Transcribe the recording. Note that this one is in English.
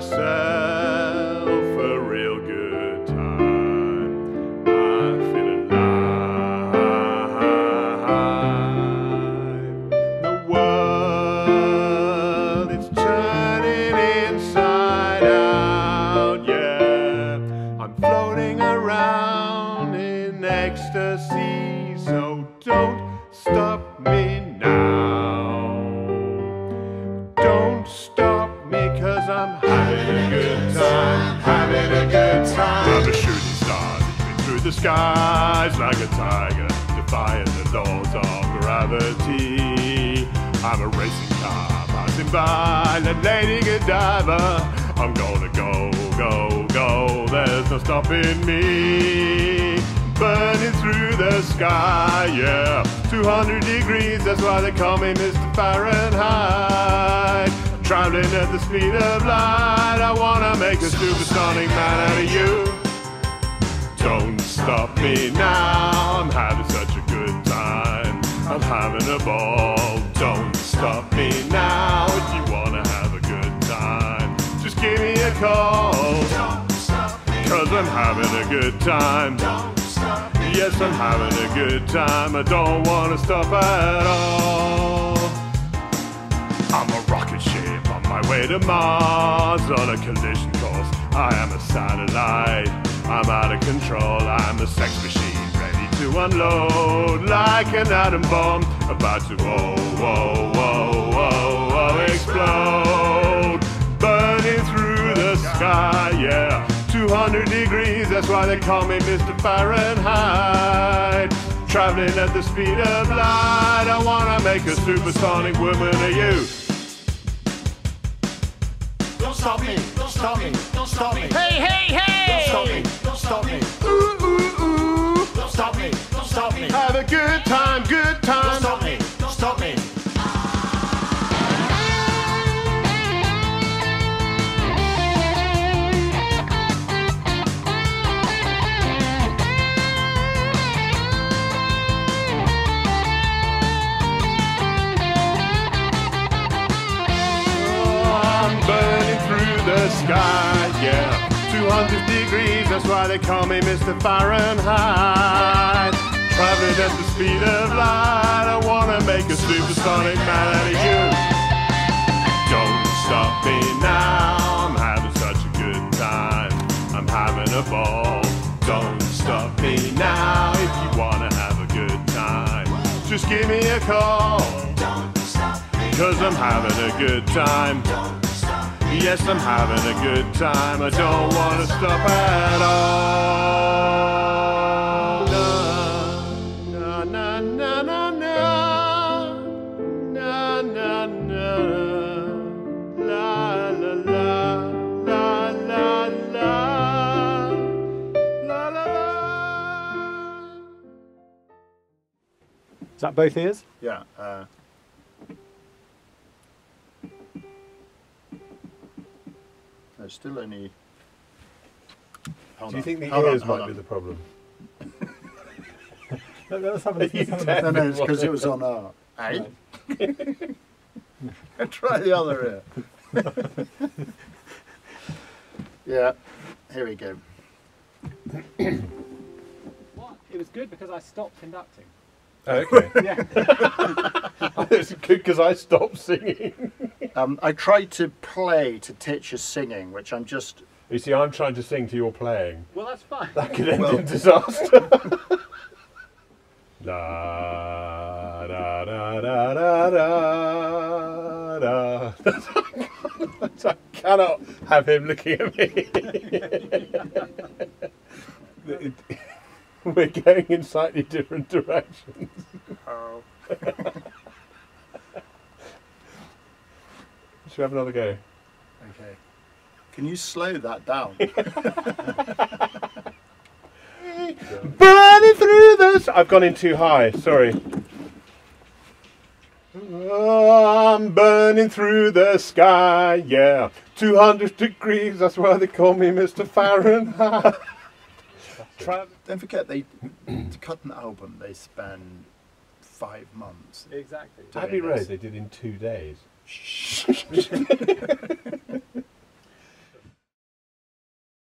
myself having a good time. I'm a shooting star leaping through the skies like a tiger, defying the laws of gravity. I'm a racing car passing by, the lady Godiva. I'm gonna go, go, go, there's no stopping me. Burning through the sky, yeah. 200 degrees, that's why they call me Mr. Fahrenheit. Traveling at the speed of light, I wanna make a supersonic man out of you. Don't stop me now, I'm having such a good time. I'm having a ball. Don't stop me now if you wanna have a good time. Just give me a call, Don't stop cause I'm having a good time. Don't stop me. Yes, I'm having a good time. I don't wanna stop at all. My way to Mars on a collision course. I am a satellite. I'm out of control. I'm a sex machine ready to unload like an atom bomb about to whoa, whoa, whoa, whoa, whoa, explode. Burning through the sky, yeah. 200 degrees, that's why they call me Mr. Fahrenheit. Traveling at the speed of light, I wanna make a supersonic woman of you. Don't stop me, don't stop me, don't stop me. Hey, hey, hey! Don't stop me, don't stop me. Ooh, ooh, ooh. Don't stop me, don't stop me. Have a good time, good time. Don't stop me, don't stop me. Sky, yeah. 200 degrees, that's why they call me Mr. Fahrenheit. Traveling at the speed of light, I wanna make a supersonic man out of you. Don't stop me now, I'm having such a good time. I'm having a ball. Don't stop me now if you wanna have a good time. Just give me a call. Cause I'm having a good time. Yes, I'm having a good time. I don't want to stop at all. Na, na, na, na, na. Na, na, na. La, la, la. La, la, la. La, la, la. Is that both ears? Yeah. Uh, there's still only. Hold Do you on, think the hold on, ears hold might on. be the problem? Let- let's have a- let's have a- No, no, it's because it was on R. Eh? Try the other ear. yeah, here we go. What? It was good because I stopped conducting. Okay. Yeah. it's good because I stopped singing. Um, I tried to play to Titch's singing, which I'm just. You see, I'm trying to sing to your playing. well, that's fine. That could end in disaster. da, da, da, da, da, da, da. I cannot have him looking at me. We're going in slightly different directions. Oh. Should we have another go? Okay. Can you slow that down? Burning through this. I've gone in too high. Sorry. I'm burning through the sky, yeah. 200 degrees, that's why they call me Mr. Fahrenheit. Don't forget, they to cut an album, they spend five months. Exactly. doing Abbey Road they did in two days.